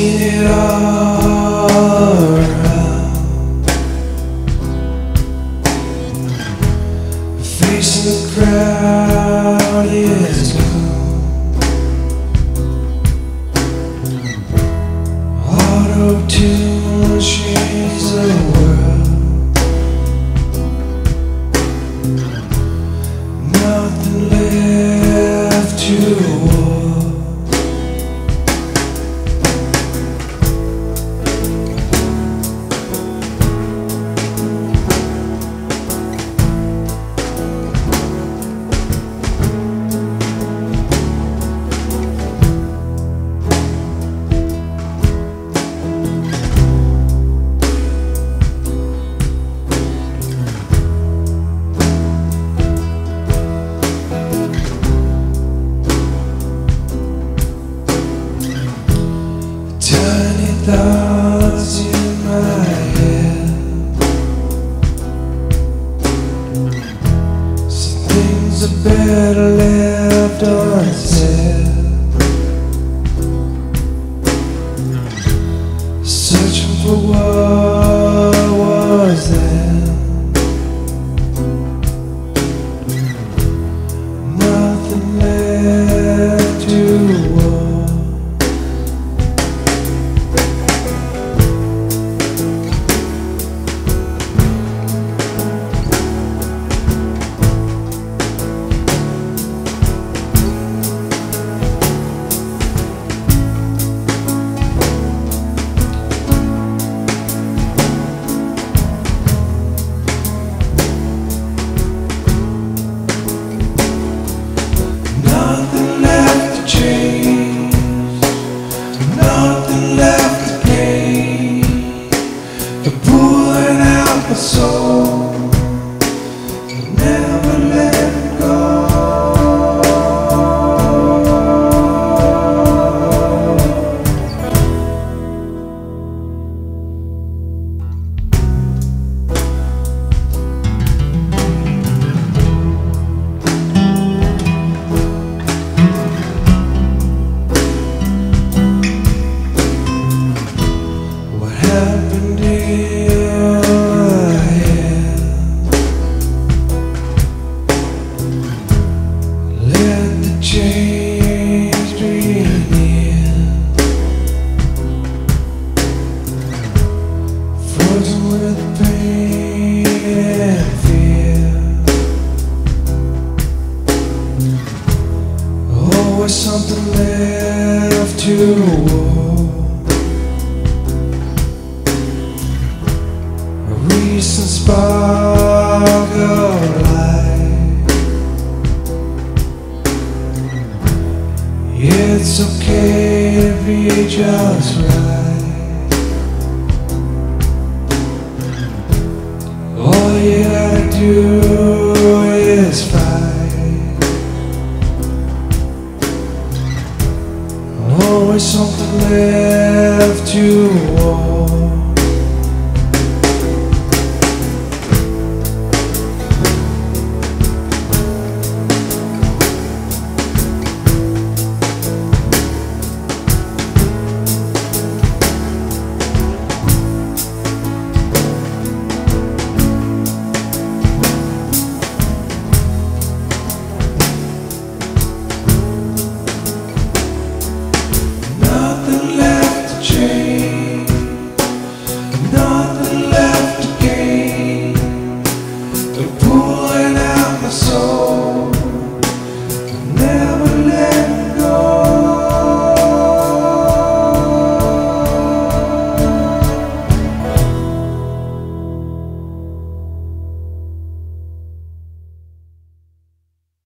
it all around. Facing the crowd the world. Nothing left to war. Pulling soul, With pain and fear. Always something left to war. A recent spark of light. It's okay to be just right. Is. Always something left to want. coração.